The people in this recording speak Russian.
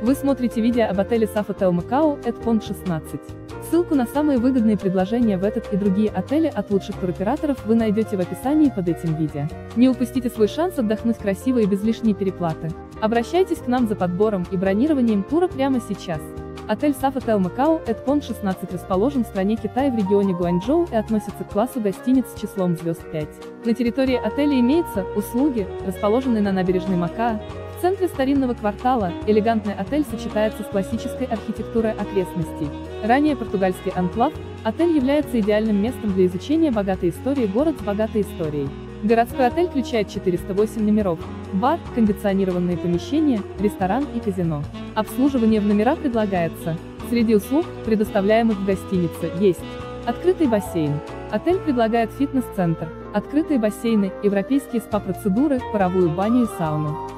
Вы смотрите видео об отеле Sofitel Macau at Pond 16. Ссылку на самые выгодные предложения в этот и другие отели от лучших туроператоров вы найдете в описании под этим видео. Не упустите свой шанс отдохнуть красиво и без лишней переплаты. Обращайтесь к нам за подбором и бронированием тура прямо сейчас. Отель Sofitel Macau at Pond 16 расположен в стране Китай в регионе Гуанчжоу и относится к классу гостиниц с числом звезд 5. На территории отеля имеются услуги, расположенные на набережной Макао, в центре старинного квартала, элегантный отель сочетается с классической архитектурой окрестностей. Ранее португальский анклав, отель является идеальным местом для изучения богатой истории город с богатой историей. Городской отель включает 408 номеров, бар, кондиционированные помещения, ресторан и казино. Обслуживание в номерах предлагается. Среди услуг, предоставляемых в гостинице, есть открытый бассейн. Отель предлагает фитнес-центр, открытые бассейны, европейские спа-процедуры, паровую баню и сауну.